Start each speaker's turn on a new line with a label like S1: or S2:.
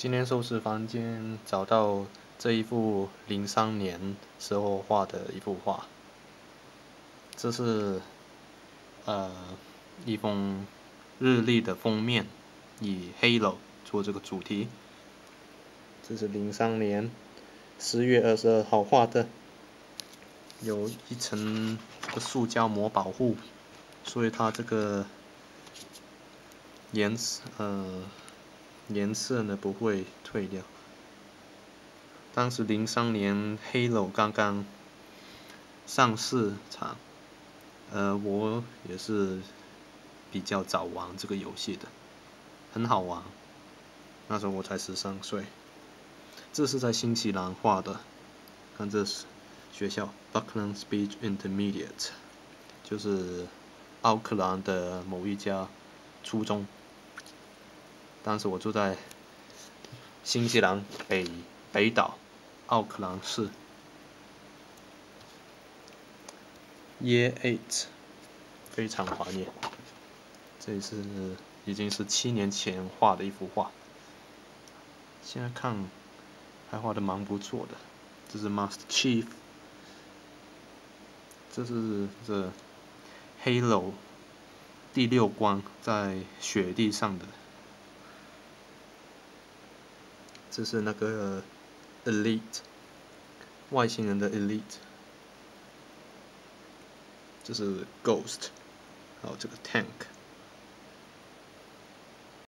S1: 今天收拾房间找到这一幅零三年时候画的一幅画，这是呃一封日历的封面，以 Halo 做这个主题。这是零三年十月二十二号画的，有一层塑胶膜保护，所以它这个颜色呃。颜色呢不会退掉。当时零三年 Halo 刚刚上市场，呃，我也是比较早玩这个游戏的，很好玩。那时候我才十三岁。这是在新西兰画的，看这是学校 Buckland Speech Intermediate，就是奥克兰的某一家初中。当时我住在新西兰北北岛奥克兰市，Year Eight，非常怀念。这是已经是七年前画的一幅画，现在看还画的蛮不错的。这是 Master Chief，这是这 Halo 第六关在雪地上的。这是那个 Elite 外星人的 Elite，这是 Ghost，还有这个 Tank。